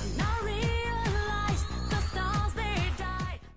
I'm not really.